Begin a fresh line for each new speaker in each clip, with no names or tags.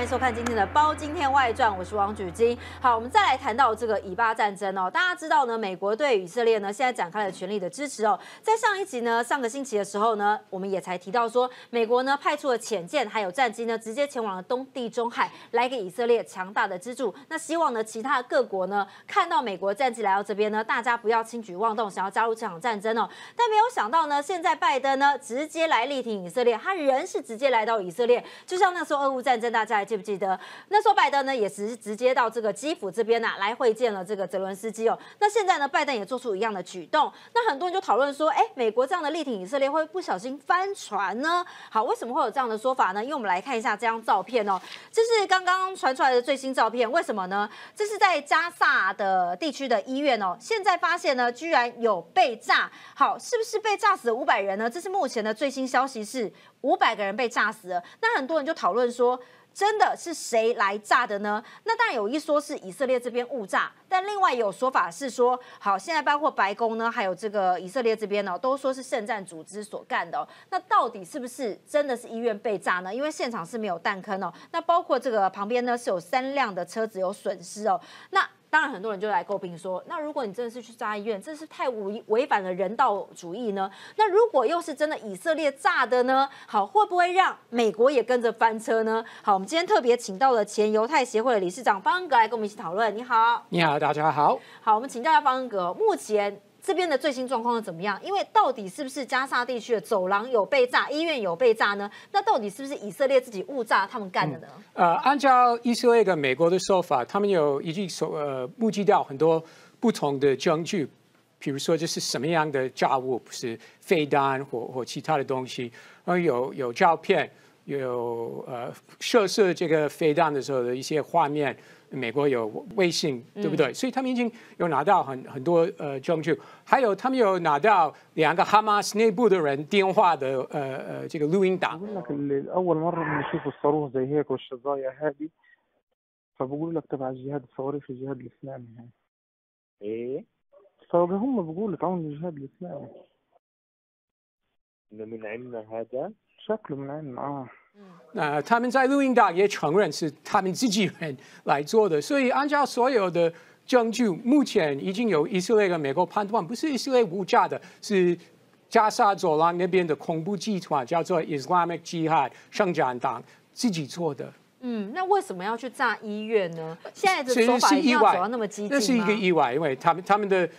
欢迎收看今天的《包今天外传》，我是王举金。好，我们再来谈到这个以巴战争哦。大家知道呢，美国对以色列呢现在展开了全力的支持哦。在上一集呢，上个星期的时候呢，我们也才提到说，美国呢派出了潜舰还有战机呢，直接前往了东地中海，来给以色列强大的资助。那希望呢，其他各国呢看到美国战机来到这边呢，大家不要轻举妄动，想要加入这场战争哦。但没有想到呢，现在拜登呢直接来力挺以色列，他人是直接来到以色列，就像那时候俄乌战争，大家。记不记得那时候拜登呢也是直接到这个基辅这边呐来会见了这个泽伦斯基哦。那现在呢拜登也做出一样的举动，那很多人就讨论说，哎，美国这样的力挺以色列会不小心翻船呢？好，为什么会有这样的说法呢？因为我们来看一下这张照片哦，这是刚刚传出来的最新照片。为什么呢？这是在加萨的地区的医院哦，现在发现呢居然有被炸，好，是不是被炸死了五百人呢？这是目前的最新消息是五百个人被炸死了。那很多人就讨论说。真的是谁来炸的呢？那当然有一说是以色列这边误炸，但另外有说法是说，好，现在包括白宫呢，还有这个以色列这边呢，都说是圣战组织所干的。那到底是不是真的是医院被炸呢？因为现场是没有弹坑哦。那包括这个旁边呢是有三辆的车子有损失哦。那当然，很多人就来诟病说，那如果你真的是去炸医院，这是太违违反了人道主义呢？那如果又是真的以色列炸的呢？好，会不会让美国也跟着翻车呢？好，我们今天特别请到了前犹太协会的理事长方恩格来跟我们一起讨论。你好，
你好，大家好。
好，我们请教一下方恩格，目前。这边的最新状况是怎么样？因为到底是不是加沙地区的走廊有被炸，医院有被炸呢？那到底是不是以色列自己误炸他们干的呢？
呃，按照以色列跟美国的说法，他们有已经所呃目击到很多不同的证据，比如说这是什么样的炸物，不是飞弹或或其他的东西，然后有有照片，有呃射射这个飞弹的时候的一些画面。美国有微信，对不对？所以他们已经有拿到很很多呃证据，还有他们有拿到两个哈马斯内部的人电话的呃呃这个录音档。
أول مرة بنشوف الصاروخ زي هيك والشظايا هذه فبقول لك تبع الجهاد الصواريخ الجهاد الإسلامي هاي. إيه؟ فهم بقولوا تعاون الجهاد الإسلامي. إنه من عندنا هذا؟ شكله من عندنا آه.
那他们在录音档也承认是他们自己人来做的，所以按照所有的证据，目前已经有以色列跟美国判断，不是以色列无炸的，是加沙走廊那边的恐怖集团叫做 Islamic Jihad 圣战党自己做的。
嗯，那为什么要去炸医院呢？现在的说法一定要走到那么激进
那是一个意外，因为他们他们的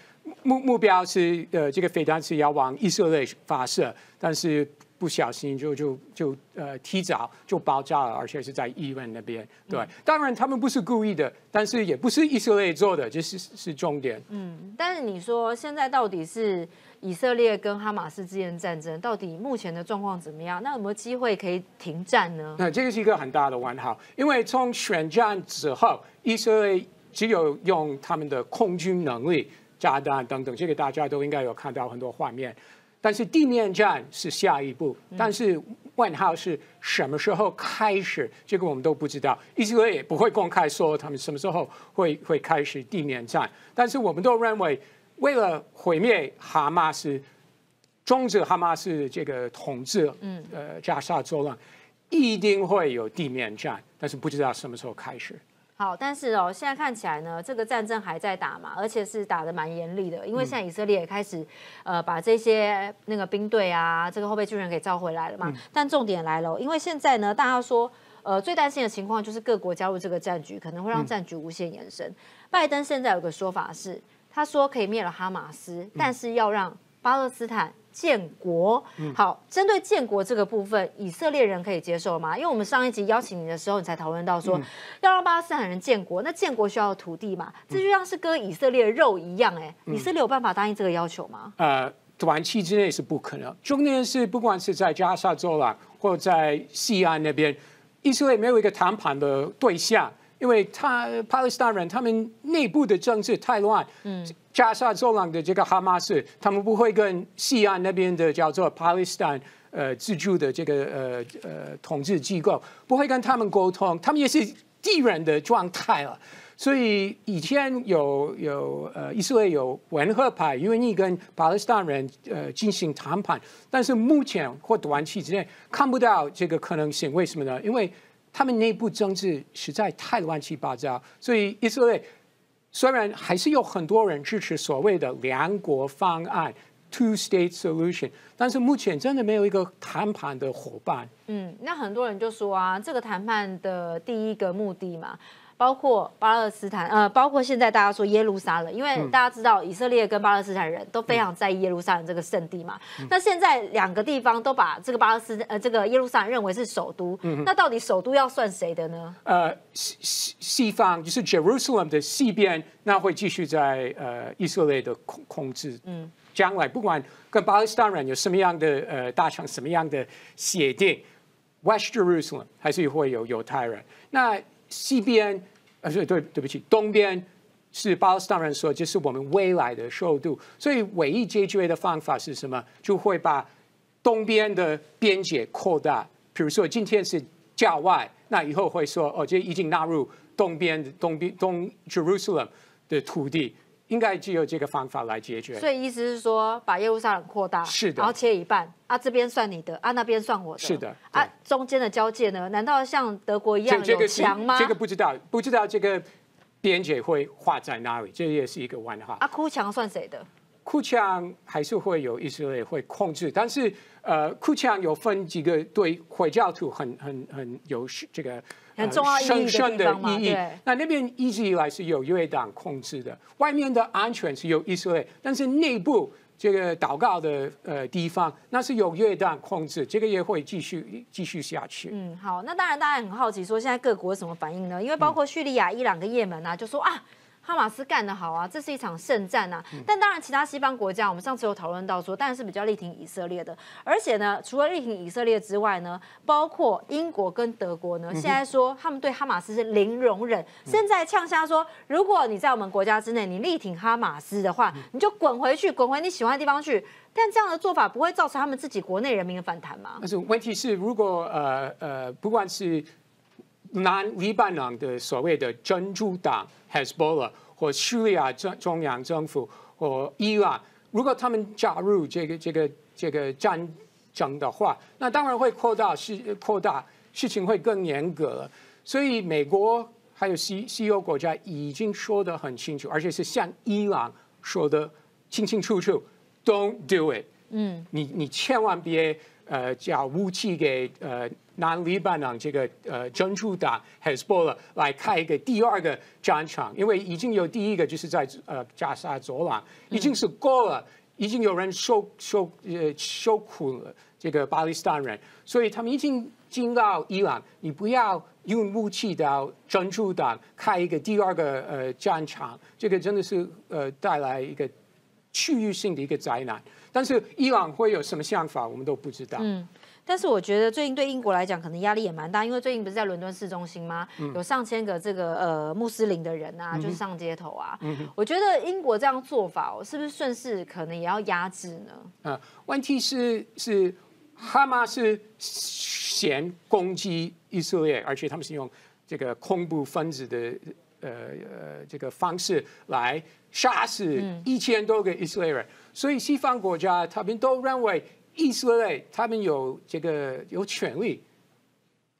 目目标是呃，这个飞弹是要往以色列发射，但是。 不小心就就就呃提早就爆炸了，而且是在医院那边。对，当然他们不是故意的，但是也不是以色列做的，这是是重点。
嗯，但是你说现在到底是以色列跟哈马斯之间的战争，到底目前的状况怎么样？那有没有机会可以停战呢？
那这个是一个很大的问号，因为从选战之后，以色列只有用他们的空军能力、炸弹等等，这个大家都应该有看到很多画面。但是地面战是下一步，但是问号是什么时候开始？这个我们都不知道，以色列也不会公开说他们什么时候会会开始地面战。但是我们都认为，为了毁灭哈马斯，终止哈马斯这个统治，嗯，呃，加沙走廊，一定会有地面战，但是不知道什么时候开始。
好，但是哦，现在看起来呢，这个战争还在打嘛，而且是打的蛮严厉的，因为现在以色列也开始呃把这些那个兵队啊，这个后备军人给召回来了嘛。但重点来了，因为现在呢，大家说呃最担心的情况就是各国加入这个战局，可能会让战局无限延伸。拜登现在有个说法是，他说可以灭了哈马斯，但是要让巴勒斯坦。建国好，针对建国这个部分，以色列人可以接受吗？因为我们上一集邀请你的时候，你才讨论到说要让巴勒斯坦人建国，那建国需要土地嘛？这就像是割以色列肉一样，哎，以色列有办法答应这个要求吗？呃，
短期之内是不可能。中间是不管是在加沙走廊或在西岸那边，以色列没有一个谈判的对象。因为他巴勒斯坦人他们内部的政治太乱，嗯，加沙走廊的这个哈马斯，他们不会跟西岸那边的叫做巴勒斯坦呃自助的这个呃呃统治机构不会跟他们沟通，他们也是敌人的状态了。所以以前有有呃以色列有温和派愿意跟巴勒斯坦人呃进行谈判，但是目前或短期之内看不到这个可能性。为什么呢？因为他们内部政治实在太乱七八糟，所以以色列虽然还是有很多人支持所谓的两国方案 （two-state solution），但是目前真的没有一个谈判的伙伴。
嗯，那很多人就说啊，这个谈判的第一个目的嘛。包括巴勒斯坦，呃，包括现在大家说耶路撒冷，因为大家知道以色列跟巴勒斯坦人都非常在意耶路撒冷这个圣地嘛。那现在两个地方都把这个巴勒斯，呃，这个耶路撒冷认为是首都，那到底首都要算谁的呢？呃，
西西西方就是 Jerusalem 的西边，那会继续在呃以色列的控控制。嗯，将来不管跟巴勒斯坦人有什么样的呃达成什么样的协定，West Jerusalem 还是会有犹太人。那西边。啊，对对，对不起，东边是巴勒斯坦人说，这是我们未来的首都，所以唯一解决的方法是什么？就会把东边的边界扩大。比如说今天是郊外，那以后会说哦，这已经纳入东边的东边东 Jerusalem 的土地，应该只有这个方法来解决。
所以意思是说，把耶路撒冷扩大，
是的，
然后切一半，啊，这边算你的，啊，那边算我的，
是的，
啊，中间的交界呢？难道像德国一样有墙吗？
这个不知道，不知道这个边界会画在哪里，这也是一个问号。
啊，哭墙算谁的？
哭墙还是会有以色列会控制，但是呃，哭墙有分几个对回教徒很很很有这个
很重要
深深
的
意义。那那边一直以来是有约旦控制的，外面的安全是由以色列，但是内部这个祷告的呃地方那是有约旦控制，这个也会继续继续下去。
嗯，好，那当然大家很好奇说现在各国什么反应呢？因为包括叙利亚、伊朗跟也门啊，就说啊。哈马斯干得好啊，这是一场圣战啊。但当然，其他西方国家，我们上次有讨论到说，当然是比较力挺以色列的。而且呢，除了力挺以色列之外呢，包括英国跟德国呢，现在说他们对哈马斯是零容忍。现在呛下说，如果你在我们国家之内，你力挺哈马斯的话，你就滚回去，滚回你喜欢的地方去。但这样的做法不会造成他们自己国内人民的反弹吗？
但是问题是，如果呃呃，不管是南黎巴嫩的所谓的真主党 Hezbollah 或叙利亚中中央政府或伊朗，如果他们加入这个这个这个战争的话，那当然会扩大事扩大事情会更严格了。所以美国还有西西欧国家已经说得很清楚，而且是向伊朗说的清清楚楚，Don't do it。嗯，你你千万别呃交武器给呃。拿黎巴嫩这个呃真主党 Hezbollah 来开一个第二个战场，因为已经有第一个就是在呃加沙走廊已经是过了，已经有人受受呃受苦了这个巴勒斯坦人，所以他们已经进到伊朗，你不要用武器到真主党开一个第二个呃战场，这个真的是呃带来一个区域性的一个灾难。但是伊朗会有什么想法，我们都不知道。嗯。
但是我觉得最近对英国来讲可能压力也蛮大，因为最近不是在伦敦市中心吗？有上千个这个呃穆斯林的人啊，就是上街头啊。我觉得英国这样做法，是不是顺势可能也要压制呢？
啊，问题是是哈马斯先攻击以色列，而且他们是用这个恐怖分子的呃呃这个方式来杀死一千多个以色列人，所以西方国家他们都认为。以色列他们有这个有权利，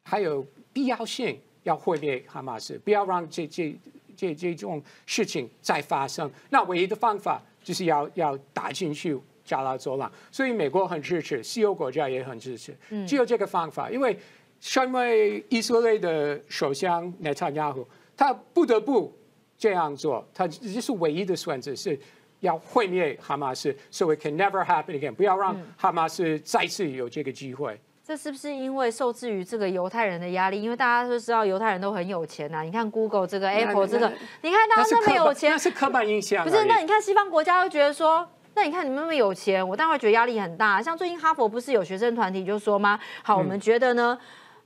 还有必要性要毁灭哈马斯，不要让这这这这种事情再发生。那唯一的方法就是要要打进去加拉走廊。所以美国很支持，西欧国家也很支持。只有这个方法，因为身为以色列的首相内塔尼亚胡，他不得不这样做，他这是唯一的选择是。要毁灭哈马斯，so it can never happen again。不要让哈马斯再次有这个机会。
这是不是因为受制于这个犹太人的压力？因为大家都知道犹太人都很有钱呐。你看 Google 这个 Apple 这个，你看大家那么有钱，
那是刻板印象。
不是，那你看西方国家会觉得说，那你看你们那么有钱，我当然会觉得压力很大。像最近哈佛不是有学生团体就说吗？好，我们觉得呢。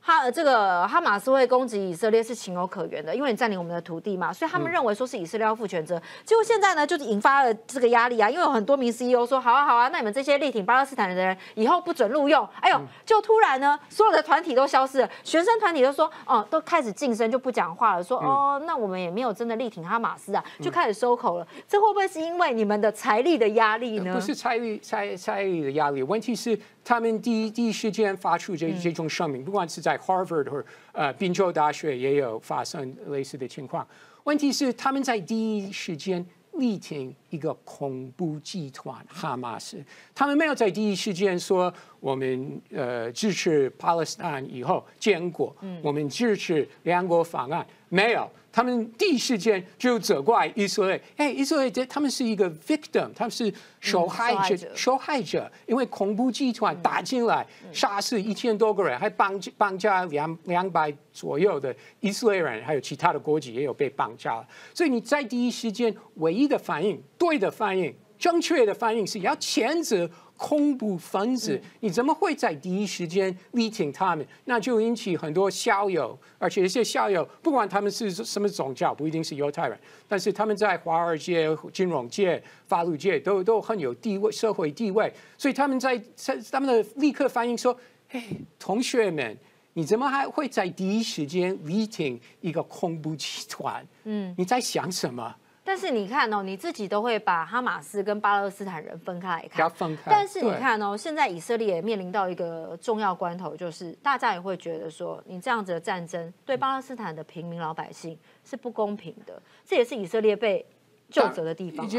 哈，这个哈马斯会攻击以色列是情有可原的，因为你占领我们的土地嘛，所以他们认为说是以色列要负全责。结果现在呢，就是引发了这个压力啊，因为有很多名 CEO 说，好啊好啊，那你们这些力挺巴勒斯坦的人以后不准录用。哎呦，就突然呢，所有的团体都消失了，学生团体都说，哦，都开始晋升就不讲话了，说哦，那我们也没有真的力挺哈马斯啊，就开始收口了。这会不会是因为你们的财力的压力呢？
不是财力财财力的压力，问题是他们第一第一时间发出这这种声明，不管是在 Harvard 或呃宾州大学也有发生类似的情况。问题是他们在第一时间。力挺一个恐怖集团哈马斯，他们没有在第一时间说我们呃支持巴勒斯坦以后建国，我们支持两国方案，没有。他们第一时间就责怪以色列，哎，以色列这他们是一个 victim，他们是受害者，受害者，因为恐怖集团打进来，杀死一千多个人，还绑绑架两两百左右的以色列人，还有其他的国籍也有被绑架了。所以你在第一时间唯一的反应，对的反应，正确的反应是要谴责。恐怖分子，你怎么会在第一时间力挺他们？那就引起很多校友，而且这些校友不管他们是什么宗教，不一定是犹太人，但是他们在华尔街、金融界、法律界都都很有地位、社会地位，所以他们在在他们的立刻反应说：“嘿，同学们，你怎么还会在第一时间力挺一个恐怖集团？嗯，你在想什么？”
但是你看哦，你自己都会把哈马斯跟巴勒斯坦人分开来看。
要分开。
但是你看哦，现在以色列也面临到一个重要关头，就是大家也会觉得说，你这样子的战争对巴勒斯坦的平民老百姓是不公平的，这也是以色列被救责的地方。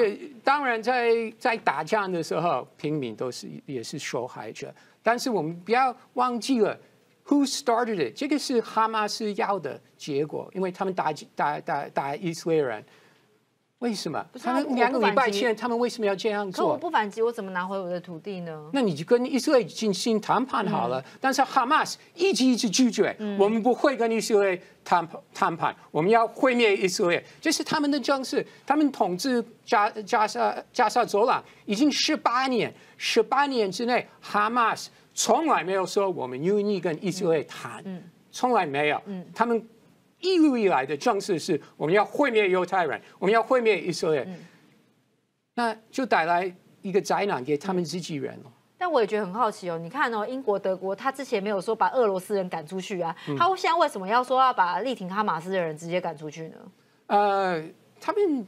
当然，在在打仗的时候，平民都是也是受害者。但是我们不要忘记了，Who started it？这个是哈马斯要的结果，因为他们打打打打以色列人。为什么？他们两个礼拜前，他们为什么要这样做？
可我不反击，我怎么拿回我的土地呢？
那你就跟以色列进行谈判好了。但是哈马斯一直一直拒绝，我们不会跟以色列谈谈判，我们要毁灭以色列，这是他们的政策。他们统治加加沙加沙走廊已经十八年，十八年之内，哈马斯从来没有说我们愿意跟以色列谈，从来没有。他们。一路以来的政策是，我们要毁灭犹太人，我们要毁灭以色列，那就带来一个灾难给他们自己人了。
但我也觉得很好奇哦，你看哦，英国、德国，他之前没有说把俄罗斯人赶出去啊，他现在为什么要说要把力挺哈马斯的人直接赶出去呢？
呃，他们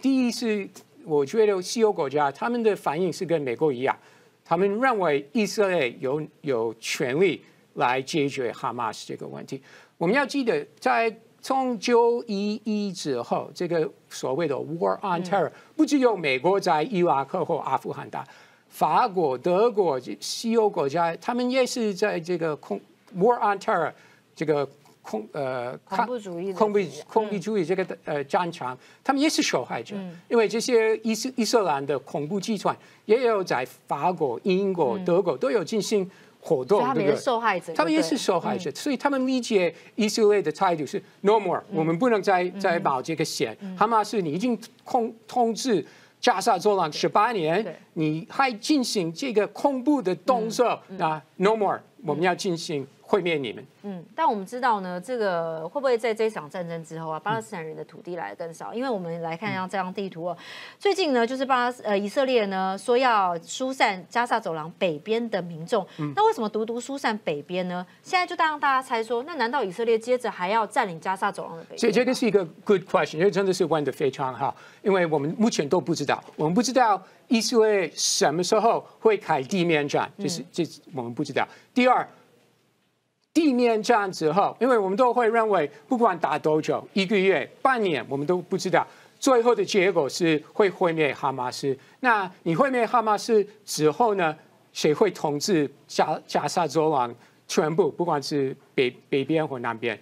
第一是我觉得西欧国家他们的反应是跟美国一样，他们认为以色列有有权利来解决哈马斯这个问题。我们要记得，在从九一一之后，这个所谓的 War on Terror，不只有美国在伊拉克或阿富汗打，法国、德国、西欧国家，他们也是在这个空 War on Terror 这个
空呃恐怖主义、
恐怖恐怖主义这个呃战场，他们也是受害者，因为这些伊斯伊斯兰的恐怖集团也有在法国、英国、德国都有进行。活动，
他们也是受害者，
他们也是受害者，所以他们理解以色列的态度是 no more，我们不能再再冒这个险。哈马斯，你已经控统治加沙走廊十八年，你还进行这个恐怖的动作那 n o more，我们要进行。毁灭你们。
嗯，但我们知道呢，这个会不会在这场战争之后啊，巴勒斯坦人的土地来的更少？因为我们来看一下这张地图哦，最近呢，就是巴呃以色列呢说要疏散加沙走廊北边的民众。那为什么独独疏散北边呢？现在就让大家猜说，那难道以色列接着还要占领加沙走廊的北？
这这个是一个 good question，因为真的是问的非常好，因为我们目前都不知道，我们不知道以色列什么时候会开地面战，就是这我们不知道。第二。地面战之后，因为我们都会认为，不管打多久，一个月、半年，我们都不知道最后的结果是会毁灭哈马斯。那你毁灭哈马斯之后呢？谁会统治加加沙走廊全部？不管是北北边或南边，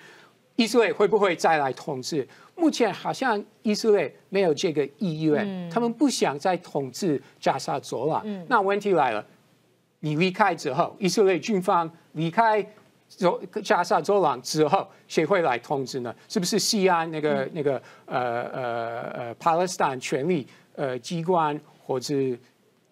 以色列会不会再来统治？目前好像以色列没有这个意愿，他们不想再统治加沙走廊。那问题来了，你离开之后，以色列军方离开。走加沙走廊之后，谁会来通知呢？是不是西安那个那个呃呃呃巴勒斯坦权力呃机关，或者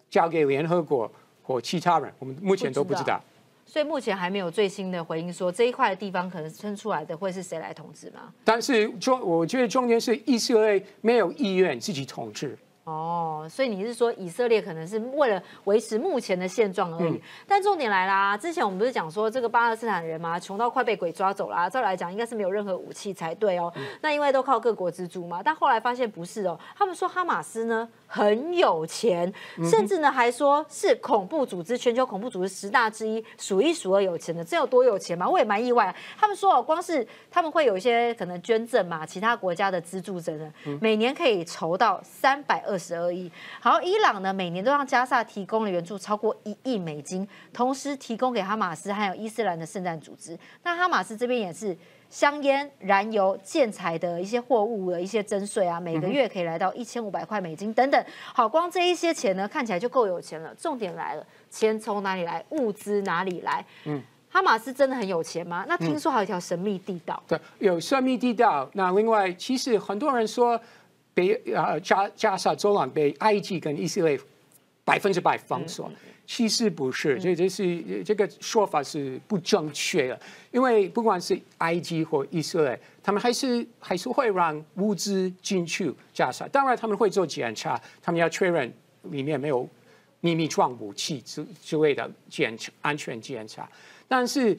交给联合国或其他人？我们目前都不知道。
所以目前还没有最新的回应说这一块的地方可能生出来的会是谁来统治吗？
但是中，我觉得重点是以色列没有意愿自己统治。
哦，所以你是说以色列可能是为了维持目前的现状而已？但重点来啦，之前我们不是讲说这个巴勒斯坦人嘛，穷到快被鬼抓走了，照来讲应该是没有任何武器才对哦。那因为都靠各国资助嘛，但后来发现不是哦，他们说哈马斯呢很有钱，甚至呢还说是恐怖组织，全球恐怖组织十大之一，数一数二有钱的，这有多有钱嘛？我也蛮意外。他们说哦，光是他们会有一些可能捐赠嘛，其他国家的资助者呢，每年可以筹到三百二。十二亿。好，伊朗呢每年都让加萨提供了援助超过一亿美金，同时提供给哈马斯还有伊斯兰的圣战组织。那哈马斯这边也是香烟、燃油、建材的一些货物的一些征税啊，每个月可以来到一千五百块美金等等。好，光这一些钱呢，看起来就够有钱了。重点来了，钱从哪里来？物资哪里来？嗯，哈马斯真的很有钱吗？那听说还有一条神秘地道。
对，有神秘地道。那另外，其实很多人说。被啊加加沙走廊被埃及跟以色列百分之百封锁，其实不是，这这是这个说法是不正确的，因为不管是埃及或以色列，他们还是还是会让物资进去加沙，当然他们会做检查，他们要确认里面没有秘密状武器之之类的检查安全检查，但是。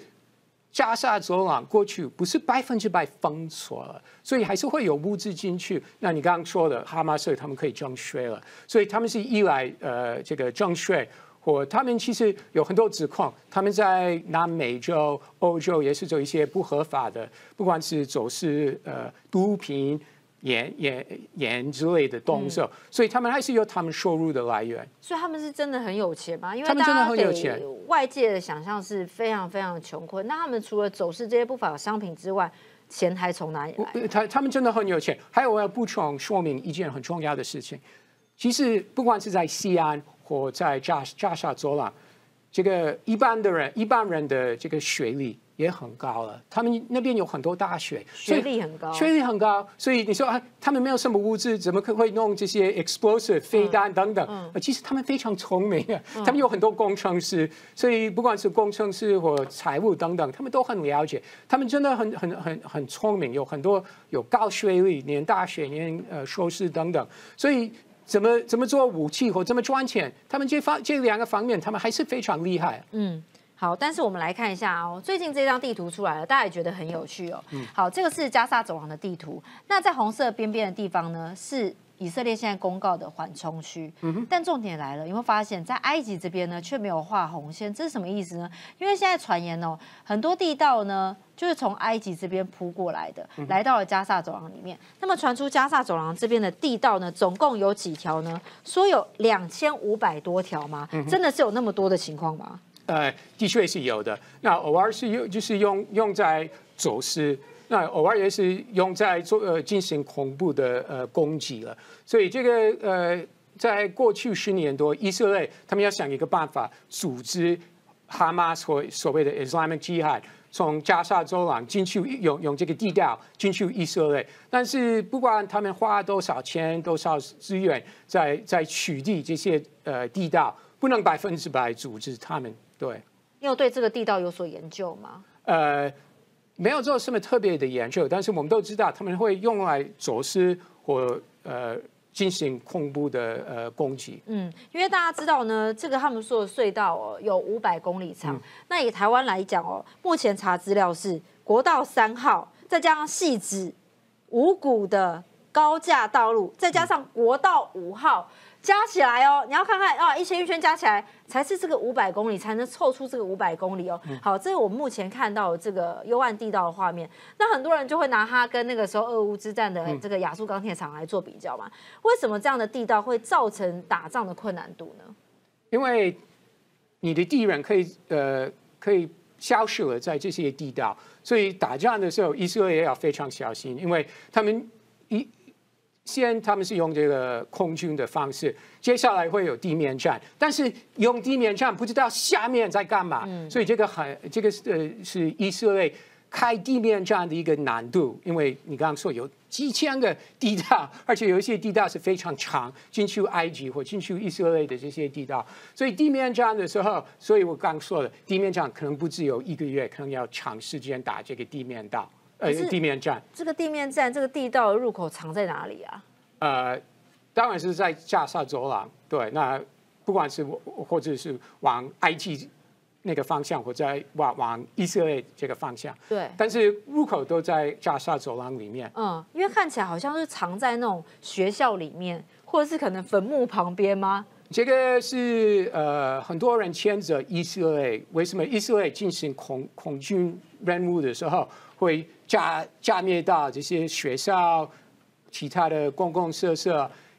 加沙走廊过去不是百分之百封锁了，所以还是会有物资进去。那你刚刚说的哈马斯他们可以征税了，所以他们是依赖呃这个征税，或他们其实有很多指控，他们在南美洲、欧洲也是做一些不合法的，不管是走私呃毒品。盐盐盐之类的东西，所以他们还是有他们收入的来源。
所以他们是真的很有钱吗？因为
他们真的很有钱。
外界的想象是非常非常的穷困。那他们除了走私这些不法的商品之外，钱还从哪里来？
他他们真的很有钱。还有我要补充说明一件很重要的事情，其实不管是在西安或在加加沙走廊，这个一般的人一般人的这个学历。也很高了，他们那边有很多大学，
学历很高，
学历很高，所以你说啊，他们没有什么物质，怎么可会弄这些 explosive 飞弹等等？嗯，其实他们非常聪明啊，他们有很多工程师，所以不管是工程师或财务等等，他们都很了解，他们真的很很很很聪明，有很多有高学历，念大学，念呃硕士等等，所以怎么怎么做武器或怎么赚钱，他们这方这两个方面，他们还是非常厉害。嗯。
好，但是我们来看一下哦，最近这张地图出来了，大家也觉得很有趣哦。好，这个是加沙走廊的地图，那在红色边边的地方呢，是以色列现在公告的缓冲区。嗯但重点来了，有没有发现，在埃及这边呢，却没有画红线，这是什么意思呢？因为现在传言哦，很多地道呢，就是从埃及这边铺过来的，来到了加萨走廊里面。那么传出加萨走廊这边的地道呢，总共有几条呢？说有两千五百多条吗？真的是有那么多的情况吗？
呃，的确是有的。那偶尔是用，就是用用在走私，那偶尔也是用在做呃进行恐怖的呃攻击了。所以这个呃，在过去十年多，以色列他们要想一个办法，组织哈马斯所所谓的 Islamic Jihad 从加沙走廊进去，用用这个地道进去以色列。但是不管他们花多少钱、多少资源，在在取缔这些呃地道，不能百分之百组织他们。对，
你有对这个地道有所研究吗？呃，
没有做什么特别的研究，但是我们都知道他们会用来走私或呃进行恐怖的呃攻击。
嗯，因为大家知道呢，这个他们说的隧道哦有五百公里长。那以台湾来讲哦，目前查资料是国道三号，再加上细子五股的高架道路，再加上国道五号。加起来哦，你要看看啊，一圈一圈加起来才是这个五百公里，才能凑出这个五百公里哦。好，这是我目前看到这个幽暗地道的画面。那很多人就会拿它跟那个时候俄乌之战的这个亚速钢铁厂来做比较嘛？为什么这样的地道会造成打仗的困难度呢？
因为你的敌人可以呃可以消失了在这些地道，所以打仗的时候以色列要非常小心，因为他们一。先他们是用这个空军的方式，接下来会有地面战，但是用地面战不知道下面在干嘛，所以这个很这个呃是以色列开地面战的一个难度，因为你刚刚说有几千个地道，而且有一些地道是非常长，进去埃及或进去以色列的这些地道，所以地面战的时候，所以我刚说了，地面战可能不只有一个月，可能要长时间打这个地面道。呃，地面站，
这个地面站，这个地道的入口藏在哪里啊？呃，
当然是在加沙走廊。对，那不管是或者是往埃及那个方向，或者往往以色列这个方向。
对。
但是入口都在加沙走廊里面。
嗯，因为看起来好像是藏在那种学校里面，或者是可能坟墓旁边吗？
这个是呃，很多人牵着以色列，为什么以色列进行空空军任务的时候会加加灭到这些学校、其他的公共设施？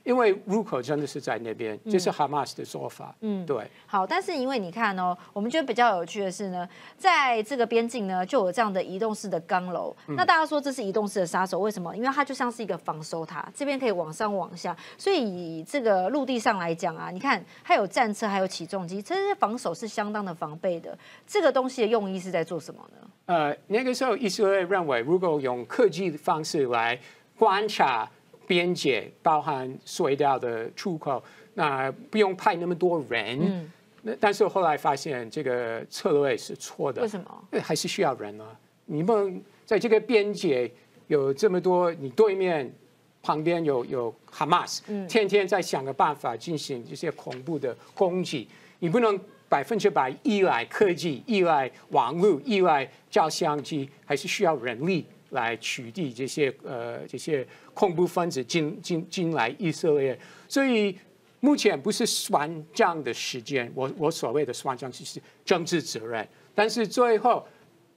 因为入口真的是在那边，这是哈马斯的说法。嗯，对。
好，但是因为你看哦，我们觉得比较有趣的是呢，在这个边境呢，就有这样的移动式的钢楼。那大家说这是移动式的杀手，为什么？因为它就像是一个防守塔，这边可以往上往下。所以以这个陆地上来讲啊，你看它有战车，还有起重机，这些防守是相当的防备的。这个东西的用意是在做什么呢？
呃，那个时候以色列认为，如果用科技的方式来观察。边界包含隧道的出口，那不用派那么多人。嗯。那但是后来发现这个策略是错的。
为什么？
还是需要人啊！你们在这个边界有这么多，你对面旁边有有哈马斯，天天在想个办法进行这些恐怖的攻击。你不能百分之百依赖科技、依赖网络、依赖照相机，还是需要人力。来取缔这些呃这些恐怖分子进进进来以色列，所以目前不是算账的时间。我我所谓的算账就是政治责任，但是最后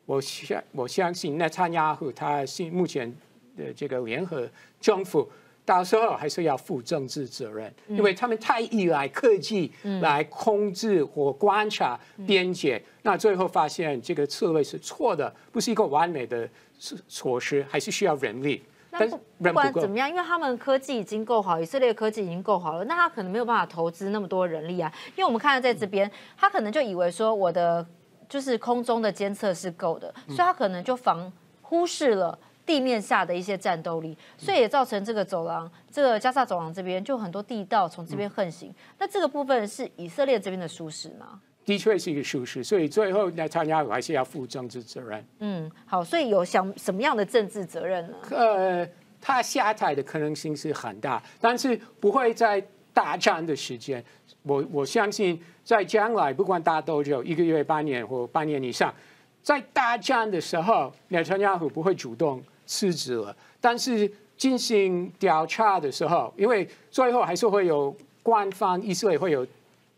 我相我相信内塔尼亚胡他是目前的这个联合政府，到时候还是要负政治责任，因为他们太依赖科技来控制或观察边界，那最后发现这个策略是错的，不是一个完美的。措施还是需要人力，
但不不管怎么样，因为他们科技已经够好，以色列科技已经够好了，那他可能没有办法投资那么多人力啊。因为我们看到在这边，他可能就以为说我的就是空中的监测是够的，所以他可能就防忽视了地面下的一些战斗力，所以也造成这个走廊，这个加沙走廊这边就很多地道从这边横行。那这个部分是以色列这边的舒适吗？
的确是一个疏失，所以最后那参加还是要负政治责任。
嗯，好，所以有想什么样的政治责任呢？
呃，他下台的可能性是很大，但是不会在大战的时间。我我相信在将来，不管打多久，一个月、半年或半年以上，在大战的时候，内塔尼亚胡不会主动辞职了。但是进行调查的时候，因为最后还是会有官方以色列会有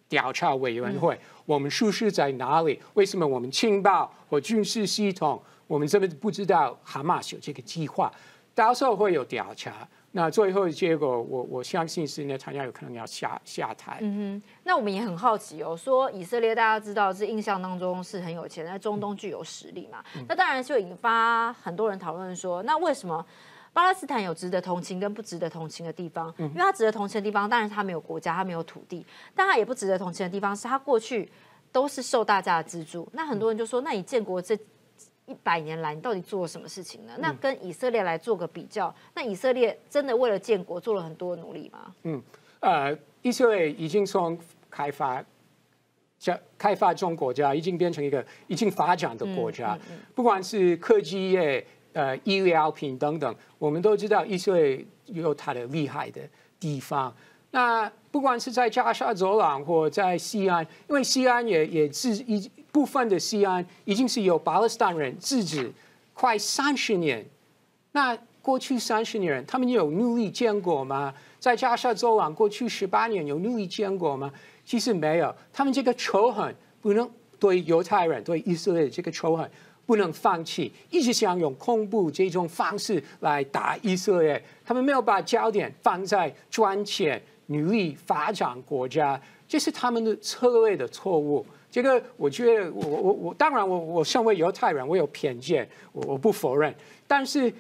调查委员会。我们疏失在哪里？为什么我们情报或军事系统，我们这边不知道哈马斯有这个计划？到时候会有调查。那最后的结果，我我相信是那参加有可能要下下台。
嗯哼。那我们也很好奇哦，说以色列大家知道是印象当中是很有钱，在中东具有实力嘛？那当然就引发很多人讨论说，那为什么？巴勒斯坦有值得同情跟不值得同情的地方，因为他值得同情的地方，当然他没有国家，他没有土地，但他也不值得同情的地方是他过去都是受大家的资助。那很多人就说，那你建国这一百年来，你到底做了什么事情呢？那跟以色列来做个比较，那以色列真的为了建国做了很多努力吗？
嗯，呃，以色列已经从开发、加开发中国家，已经变成一个已经发展的国家，不管是科技业。呃，医疗品等等，我们都知道以色列有它的厉害的地方。那不管是在加沙走廊或在西安，因为西安也也是一部分的西安已经是由巴勒斯坦人自治快三十年。那过去三十年，他们有努力建国吗？在加沙走廊过去十八年有努力建国吗？其实没有。他们这个仇恨不能对犹太人、对以色列这个仇恨。不能放弃，一直想用恐怖这种方式来打以色列。他们没有把焦点放在赚钱、努力发展国家，这是他们的策略的错误。这个我觉得，我我我当然，我我身为犹太人，我有偏见，我我不否认。但是，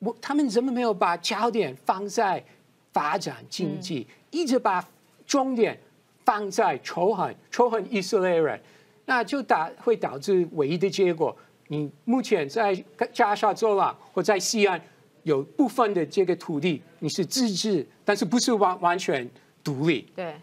我他们怎么没有把焦点放在发展经济，一直把重点放在仇恨、仇恨以色列人，那就导会导致唯一的结果。你目前在加沙走廊或在西安有部分的这个土地，你是自治，但是不是完完全独立。
对。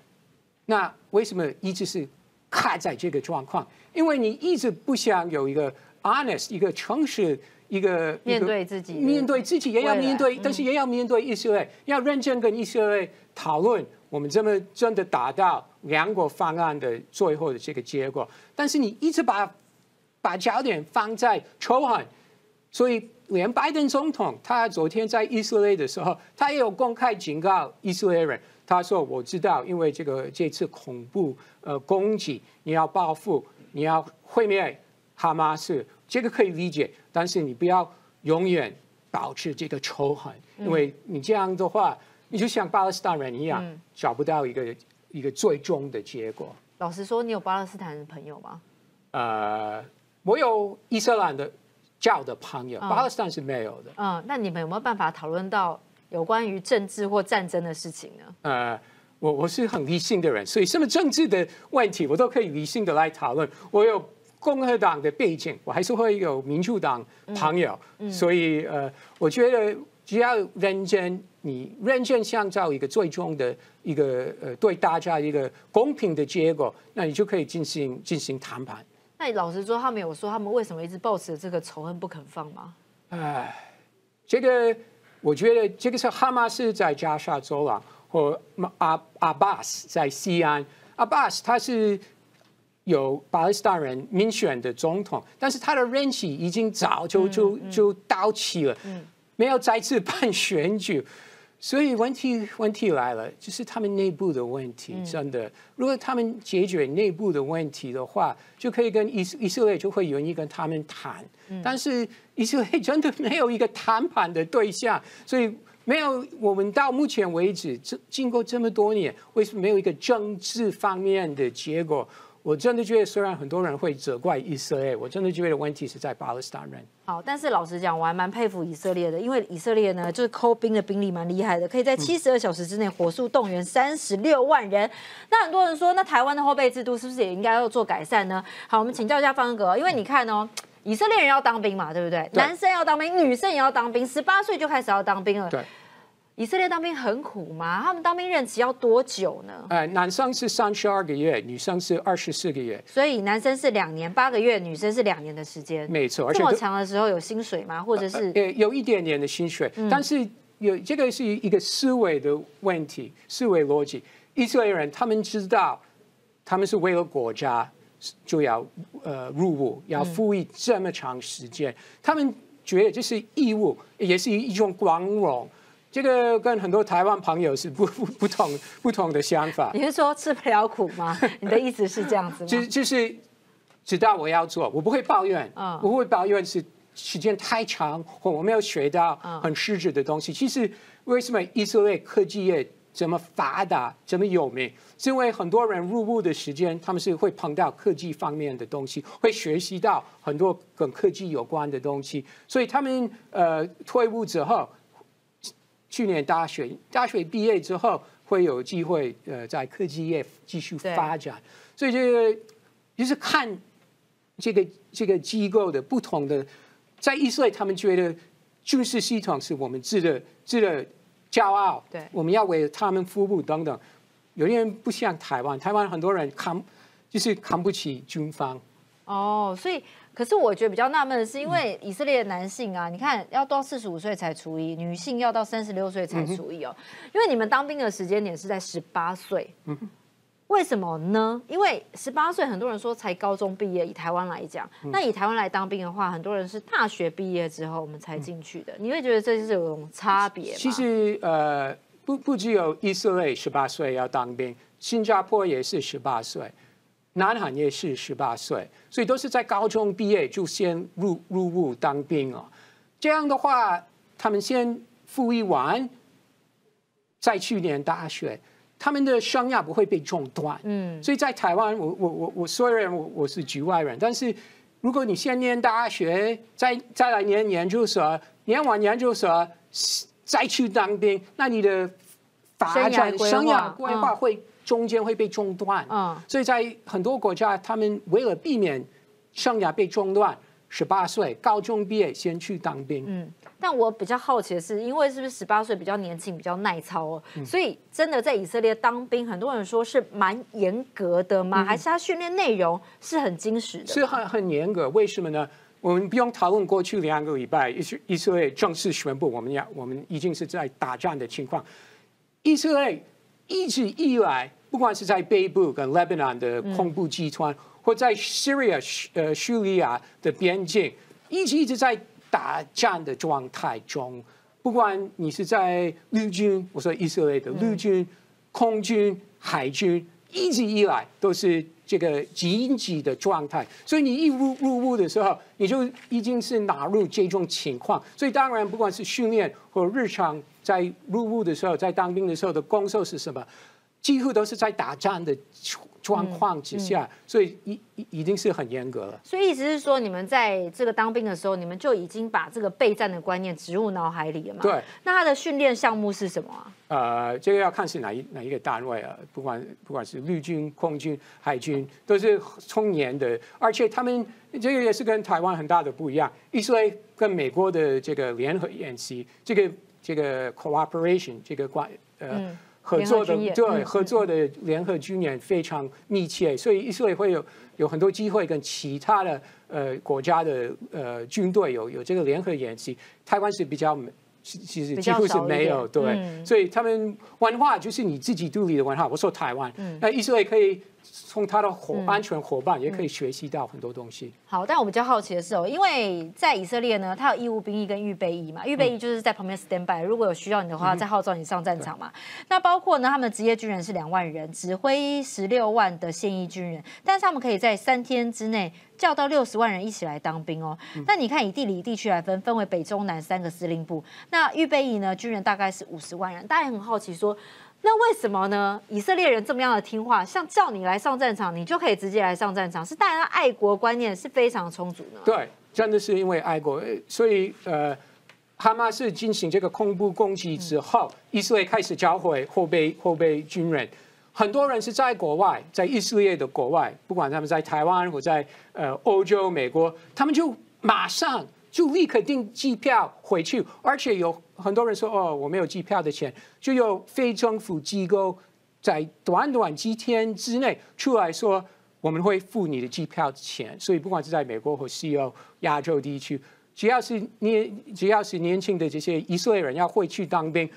那为什么一直是卡在这个状况？因为你一直不想有一个 honest、一个诚实、一个
面对自己，
面对自己也要面对，但是也要面对以色列，要认真跟以色列讨论，我们这么真的达到两国方案的最后的这个结果。但是你一直把把焦点放在仇恨，所以连拜登总统他昨天在以色列的时候，他也有公开警告以色列人，他说我知道，因为这个这次恐怖呃攻击，你要报复，你要毁灭哈马斯。这个可以理解，但是你不要永远保持这个仇恨，因为你这样的话，你就像巴勒斯坦人一样，找不到一个一个最终的结果。
老实说，你有巴勒斯坦的朋友吗？
呃，我有伊斯兰的教的朋友，巴勒斯坦是没有的。
嗯，那你们有没有办法讨论到有关于政治或战争的事情呢？
呃，我我是很理性的人，所以什么政治的问题，我都可以理性的来讨论。我有。共和党的背景，我还是会有民主党朋友，所以呃，我觉得只要认真，你认真想找一个最终的一个呃对大家一个公平的结果，那你就可以进行进行谈判。
那你老实说，他们有说他们为什么一直抱持这个仇恨不肯放吗？
哎，这个我觉得这个是哈马斯在加沙走廊，或阿阿巴斯在西安，阿巴斯他是。有巴勒斯坦人民选的总统，但是他的任期已经早就就就到期了，没有再次办选举，所以问题问题来了，就是他们内部的问题。真的，如果他们解决内部的问题的话，就可以跟以以色列就会愿意跟他们谈。但是以色列真的没有一个谈判的对象，所以没有我们到目前为止，这经过这么多年，为什么没有一个政治方面的结果？我真的觉得，虽然很多人会责怪以色列，我真的觉得问题是在巴勒斯坦人。
好，但是老实讲，我还蛮佩服以色列的，因为以色列呢，就是扣兵的兵力蛮厉害的，可以在七十二小时之内火速动员三十六万人。那很多人说，那台湾的后备制度是不是也应该要做改善呢？好，我们请教一下方格，因为你看哦，以色列人要当兵嘛，对不对？男生要当兵，女生也要当兵，十八岁就开始要当兵了。
对。
以色列当兵很苦吗？他们当兵任期要多久呢？
呃，男生是三十二个月，女生是二十四个月。
所以男生是两年八个月，女生是两年的时间。
没错，
这么长的时候有薪水吗？或者是？
呃，有一点点的薪水，但是有这个是一个思维的问题，思维逻辑。以色列人他们知道，他们是为了国家就要呃入伍，要服役这么长时间，他们觉得这是义务，也是一种光荣。这个跟很多台湾朋友是不不 不同不同的想法。
你是说吃不了苦吗？你的意思是这样子吗？
就就是知道我要做，我不会抱怨，不会抱怨是时间太长或我没有学到很实质的东西。其实为什么以色列科技业这么发达、这么有名？是因为很多人入伍的时间，他们是会碰到科技方面的东西，会学习到很多跟科技有关的东西，所以他们呃退伍之后。去年大学大学毕业之后，会有机会呃在科技业继续发展，所以这个就是看这个这个机构的不同的，在以色列他们觉得军事系统是我们值得值得骄傲，
对，
我们要为他们服务等等。有些人不像台湾，台湾很多人看就是看不起军方。
哦，所以。可是我觉得比较纳闷的是，因为以色列的男性啊，你看要到四十五岁才除役，女性要到三十六岁才除役哦。因为你们当兵的时间点是在十八岁，为什么呢？因为十八岁很多人说才高中毕业，以台湾来讲，那以台湾来当兵的话，很多人是大学毕业之后我们才进去的。你会觉得这就是有种差别？
其实呃，不不只有以色列十八岁要当兵，新加坡也是十八岁。南韩也是十八岁，所以都是在高中毕业就先入入伍当兵哦。这样的话，他们先服役完，再去念大学，他们的生涯不会被中断。嗯，所以在台湾，我我我我虽然我我是局外人，但是如果你先念大学，再再来念研究所，念完研究所再去当兵，那你的
发展
生涯规划会。中间会被中断，嗯，所以在很多国家，他们为了避免生涯被中断，十八岁高中毕业先去当兵。嗯，
但我比较好奇的是，因为是不是十八岁比较年轻，比较耐操哦，所以真的在以色列当兵，很多人说是蛮严格的吗？还是他训练内容是很精实的？
是很很严格，为什么呢？我们不用讨论过去两个礼拜，以以色列正式宣布我们要我们已经是在打仗的情况。以色列一直以来，不管是在北部跟 Lebanon 的恐怖集团，或在 Syria 呃叙利亚的边境，一直一直在打仗的状态中。不管你是在陆军，我说以色列的陆军、空军、海军，一直以来都是。这个紧急的状态，所以你一入入伍的时候，你就已经是纳入这种情况。所以当然，不管是训练或日常在入伍的时候，在当兵的时候的工作是什么，几乎都是在打仗的。状况之下，所以一一一定是很严格了。
所以意思是说，你们在这个当兵的时候，你们就已经把这个备战的观念植入脑海里了嘛？
对。
那他的训练项目是什么啊？
呃，这个要看是哪一哪一个单位啊，不管不管是陆军、空军、海军，都是冲年的，而且他们这个也是跟台湾很大的不一样。一说跟美国的这个联合演习，这个这个 cooperation 这个关呃。合作的对合作的联合军演非常密切，所以以色列会有有很多机会跟其他的呃国家的呃军队有有这个联合演习。台湾是比较其实几乎是没有对，所以他们文化就是你自己独立的文化。我说台湾，那以色列可以。从他的伙安全伙伴也可以学习到很多东西。
好，但我比较好奇的是哦，因为在以色列呢，他有义务兵役跟预备役嘛，预备役就是在旁边 stand by，如果有需要你的话，再号召你上战场嘛。那包括呢，他们的职业军人是两万人，指挥十六万的现役军人，但是他们可以在三天之内叫到六十万人一起来当兵哦。那你看以地理地区来分，分为北中南三个司令部。那预备役呢，军人大概是五十万人，大家也很好奇说。那为什么呢？以色列人这么样的听话，像叫你来上战场，你就可以直接来上战场，是大家爱国观念是非常充足的。
对，真的是因为爱国，所以呃，哈马斯进行这个恐怖攻击之后，以色列开始教会后备后备军人，很多人是在国外，在以色列的国外，不管他们在台湾或在呃欧洲、美国，他们就马上。就立刻订机票回去，而且有很多人说：“哦，我没有机票的钱。”就有非政府机构在短短几天之内出来说：“我们会付你的机票钱。”所以不管是在美国或西欧、亚洲地区，只要是年只要是年轻的这些以色列人要回去当兵，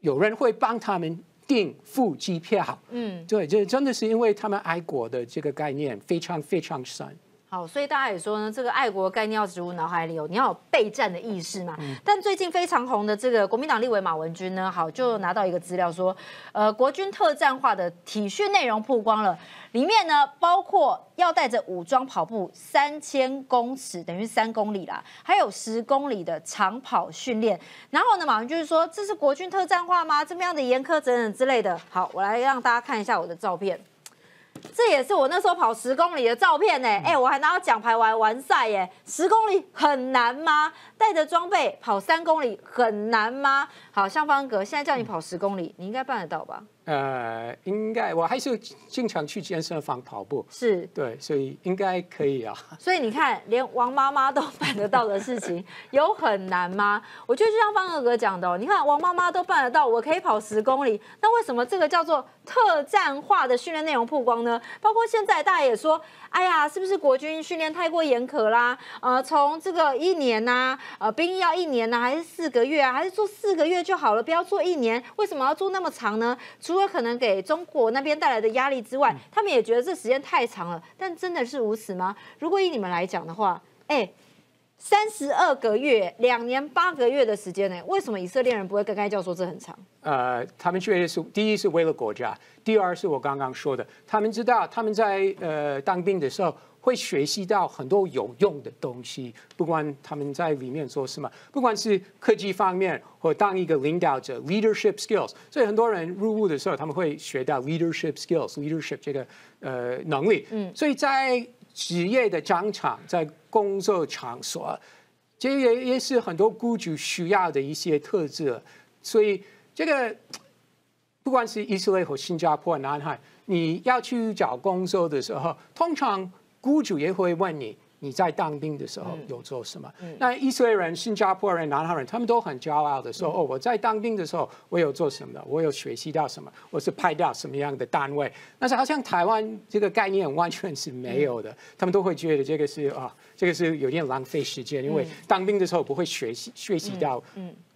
有人会帮他们订付机票。嗯，对，这真的是因为他们爱国的这个概念非常非常深。
好，所以大家也说呢，这个爱国概念要植入脑海里哦，你要有备战的意识嘛。但最近非常红的这个国民党立委马文君呢，好就拿到一个资料说，呃，国军特战化的体训内容曝光了，里面呢包括要带着武装跑步三千公尺，等于三公里啦，还有十公里的长跑训练。然后呢，马文君说这是国军特战化吗？这么样的严苛等等之类的。好，我来让大家看一下我的照片。这也是我那时候跑十公里的照片呢，哎，我还拿到奖牌玩完赛耶！十公里很难吗？带着装备跑三公里很难吗？好，像方哥，现在叫你跑十公里，你应该办得到吧？
呃，应该我还是经常去健身房跑步，
是
对，所以应该可以啊。
所以你看，连王妈妈都办得到的事情，有很难吗？我觉得就像方哥哥讲的哦，你看王妈妈都办得到，我可以跑十公里，那为什么这个叫做特战化的训练内容曝光呢？包括现在大家也说。哎呀，是不是国军训练太过严苛啦？呃，从这个一年呐，呃，兵役要一年呐，还是四个月啊？还是做四个月就好了，不要做一年？为什么要做那么长呢？除了可能给中国那边带来的压力之外，他们也觉得这时间太长了。但真的是如此吗？如果以你们来讲的话，哎。三十二个月，两年八个月的时间呢？为什么以色列人不会跟该教说这很长？
呃，他们觉得是第一是为了国家，第二是我刚刚说的，他们知道他们在呃当兵的时候会学习到很多有用的东西，不管他们在里面做什么，不管是科技方面或当一个领导者 （leadership skills），所以很多人入伍的时候他们会学到 leadership skills，leadership 这个呃能力。嗯，所以在职业的战场，在工作场所，这也也是很多雇主需要的一些特质。所以，这个不管是以色列和新加坡、南海，你要去找工作的时候，通常雇主也会问你：你在当兵的时候有做什么？那以色列人、新加坡人、南韩人，他们都很骄傲的说：“哦，我在当兵的时候，我有做什么？我有学习到什么？我是派到什么样的单位？”但是好像台湾这个概念完全是没有的，他们都会觉得这个是啊，这个是有点浪费时间，因为当兵的时候不会学习学习到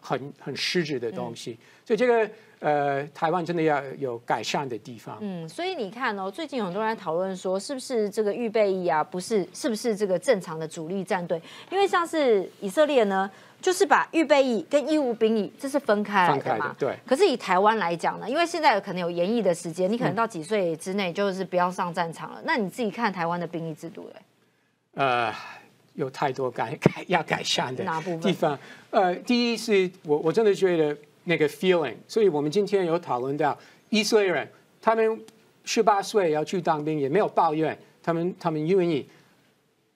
很很实质的东西，所以这个。呃，台湾真的要有改善的地方。
嗯，所以你看哦，最近很多人在讨论说，是不是这个预备役啊，不是，是不是这个正常的主力战队？因为像是以色列呢，就是把预备役跟义务兵役这是分开来的嘛。
对。
可是以台湾来讲呢，因为现在可能有延役的时间，你可能到几岁之内就是不要上战场了。那你自己看台湾的兵役制度嘞？
呃，有太多改改要改善的
哪部分
地方？呃，第一是我我真的觉得。那个 feeling，所以我们今天有讨论到以色列人，他们十八岁要去当兵，也没有抱怨，他们他们愿意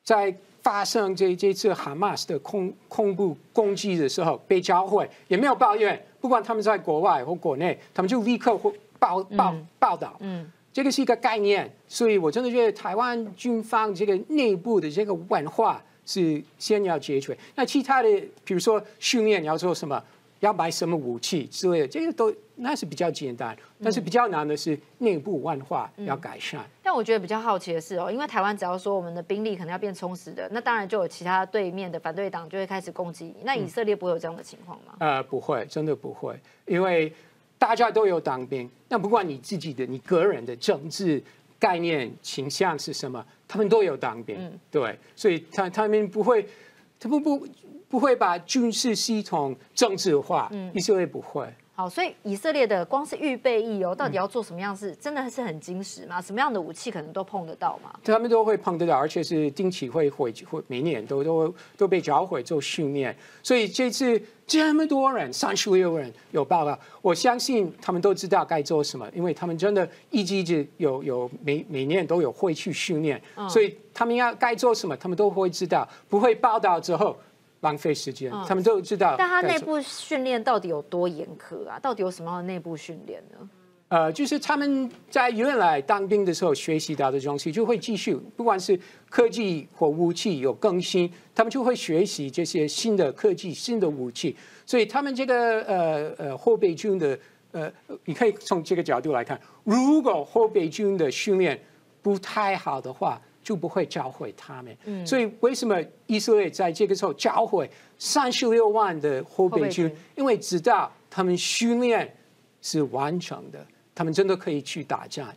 在发生这这次哈马斯的恐恐怖攻击的时候被教会，也没有抱怨，不管他们在国外或国内，他们就立刻会报报报道。嗯，这个是一个概念，所以我真的觉得台湾军方这个内部的这个文化是先要解决。那其他的，比如说训练要做什么？要买什么武器之类的，这个都那是比较简单，但是比较难的是内部文化要改善。
但我觉得比较好奇的是哦，因为台湾只要说我们的兵力可能要变充实的，那当然就有其他对面的反对党就会开始攻击。那以色列不会有这样的情况吗？
呃，不会，真的不会，因为大家都有当兵。那不管你自己的、你个人的政治概念倾向是什么，他们都有当兵。对，所以他他们不会，他不不。不会把军事系统政治化，以色列不会。
好，所以以色列的光是预备役哦，到底要做什么样事，真的是很精实吗？什么样的武器可能都碰得到吗？
他们都会碰得到，而且是定期会会会每年都都都被召回做训练。所以这次这么多人，三十六人有报告，我相信他们都知道该做什么，因为他们真的一直一直有有每每年都有会去训练，所以他们要该做什么，他们都会知道，不会报道之后。浪费时间，他们都知道。
但他内部训练到底有多严苛啊？到底有什么样的内部训练呢？
呃，就是他们在原来当兵的时候学习到的东西，就会继续，不管是科技或武器有更新，他们就会学习这些新的科技、新的武器。所以他们这个呃呃后备军的呃，你可以从这个角度来看，如果后备军的训练不太好的话。就不会教会他们，所以为什么以色列在这个时候教会三十六万的后备军？因为知道他们训练是完成的，他们真的可以去打仗。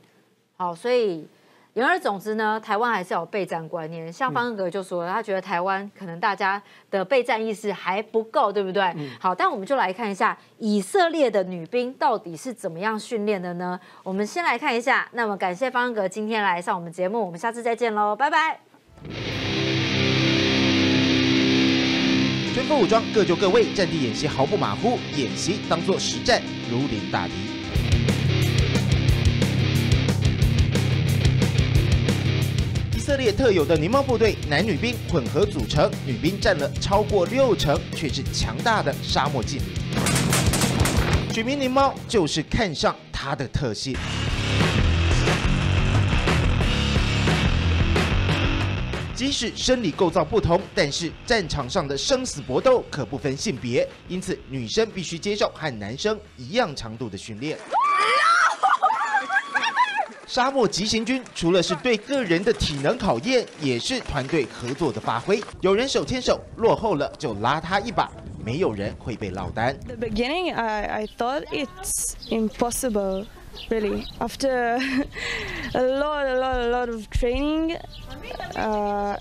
好，所以。言而总之呢，台湾还是有备战观念。像方格就说，他觉得台湾可能大家的备战意识还不够，对不对？好，但我们就来看一下以色列的女兵到底是怎么样训练的呢？我们先来看一下。那么感谢方格今天来上我们节目，我们下次再见喽，拜拜。
全副武装，各就各位，战地演习毫不马虎，演习当作实战，如临大敌。色列特有的狞猫部队，男女兵混合组成，女兵占了超过六成，却是强大的沙漠劲旅。取名狞猫就是看上它的特性。即使生理构造不同，但是战场上的生死搏斗可不分性别，因此女生必须接受和男生一样长度的训练。沙漠急行军除了是对个人的体能考验，也是团队合作的发挥。有人手牵手，落后了就拉他一把，没有人会被落单。
The beginning, I I thought it's impossible, really. After a lot, a lot, a lot of training, uh,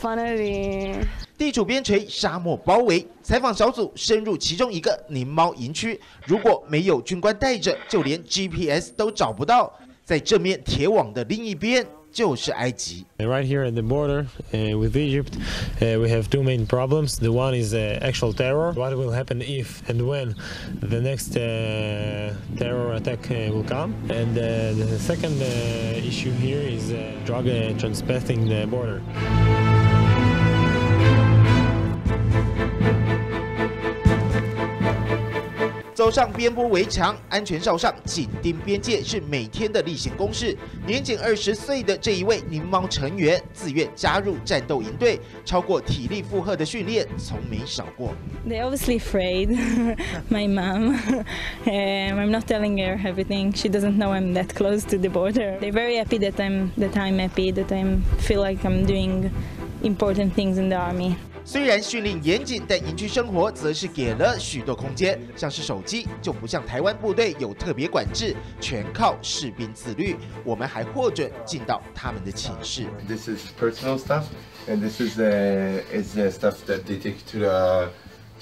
finally.
地处边陲，沙漠包围，采访小组深入其中一个狞猫营区。如果没有军官带着，就连 GPS 都找不到。在这面铁网的另一边就是埃及。
Right here at the border uh, with Egypt, uh, we have two main problems. The one is uh, actual terror. What will happen if and when the next uh, terror attack uh, will come? And uh, the second uh, issue here is uh, drug uh, transpassing the border.
走上边坡围墙，安全哨上紧盯边界，是每天的例行公事。年仅二十岁的这一位宁猫成员，自愿加入战斗营队，超过体力负荷的训练从没少过。
They obviously afraid. My mom. Um, I'm not telling her everything. She doesn't know I'm that close to the border. They're very happy that I'm that I'm happy that I feel like I'm doing important things in the army.
虽然训练严谨，但营区生活则是给了许多空间。像是手机，就不像台湾部队有特别管制，全靠士兵自律。我们还获准进到他们的寝室。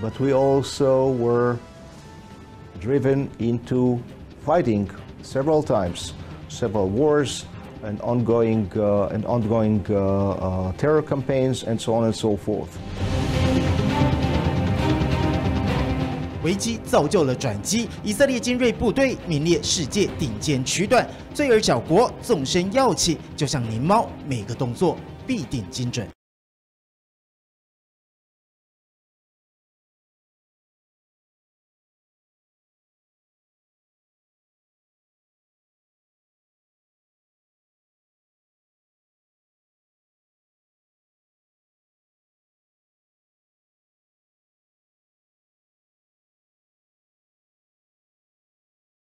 but we also were driven into fighting several times, several wars and ongoing, uh, and ongoing uh, uh, terror campaigns and so on and so forth.
危机造就了转机，以色列精锐部队名列世界顶尖区段，罪而小国纵深要气，就像灵猫，每个动作必定精准。